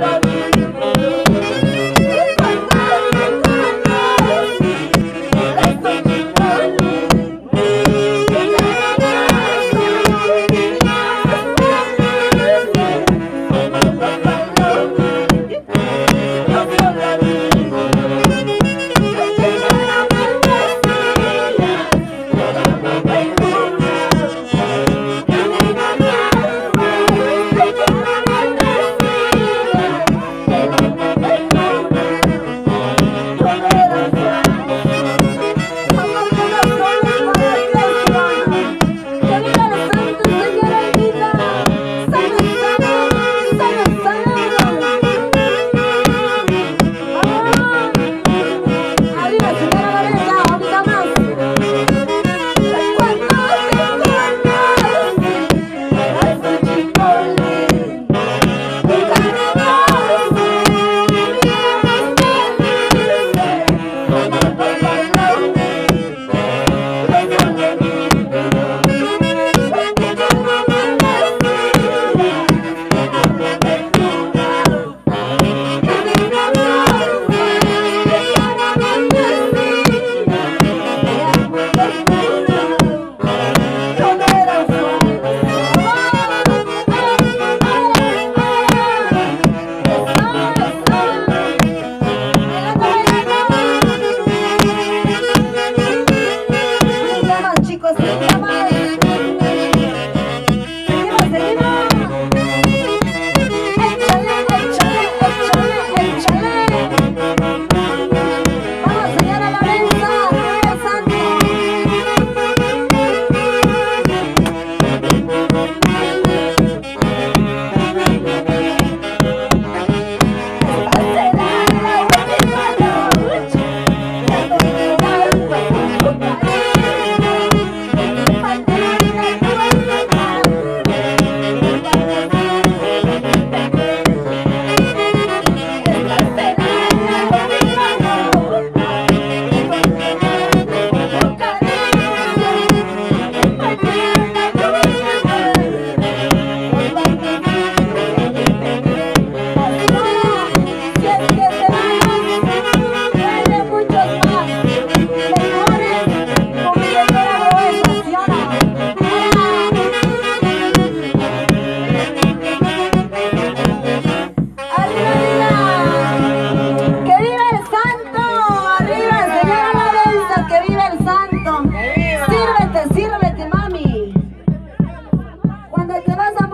love you. Тебе за